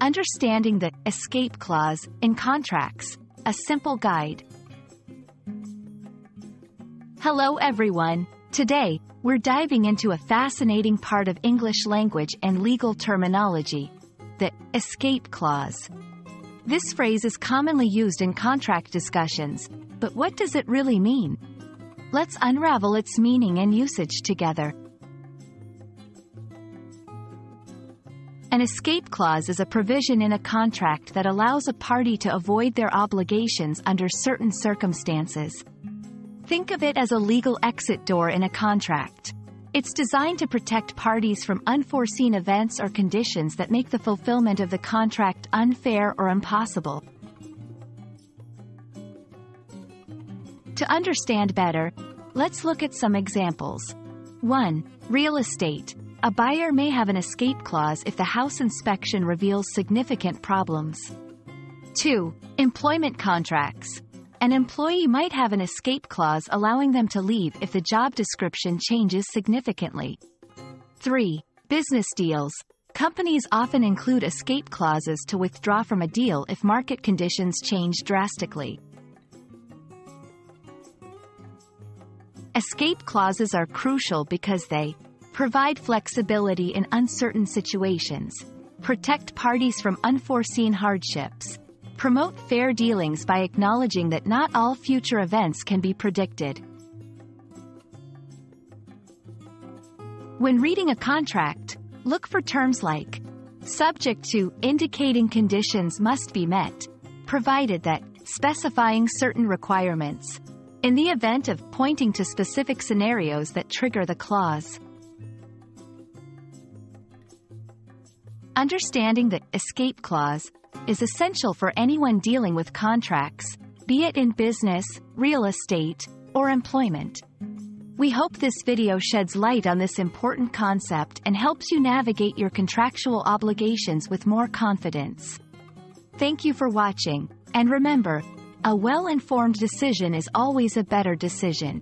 Understanding the escape clause in contracts, a simple guide. Hello everyone. Today, we're diving into a fascinating part of English language and legal terminology, the escape clause. This phrase is commonly used in contract discussions, but what does it really mean? Let's unravel its meaning and usage together. An escape clause is a provision in a contract that allows a party to avoid their obligations under certain circumstances. Think of it as a legal exit door in a contract. It's designed to protect parties from unforeseen events or conditions that make the fulfillment of the contract unfair or impossible. To understand better, let's look at some examples. 1. Real estate. A buyer may have an escape clause if the house inspection reveals significant problems. 2. Employment contracts. An employee might have an escape clause allowing them to leave if the job description changes significantly. 3. Business deals. Companies often include escape clauses to withdraw from a deal if market conditions change drastically. Escape clauses are crucial because they provide flexibility in uncertain situations, protect parties from unforeseen hardships, promote fair dealings by acknowledging that not all future events can be predicted. When reading a contract, look for terms like subject to indicating conditions must be met, provided that specifying certain requirements, in the event of pointing to specific scenarios that trigger the clause. Understanding the escape clause is essential for anyone dealing with contracts, be it in business, real estate, or employment. We hope this video sheds light on this important concept and helps you navigate your contractual obligations with more confidence. Thank you for watching, and remember, a well-informed decision is always a better decision.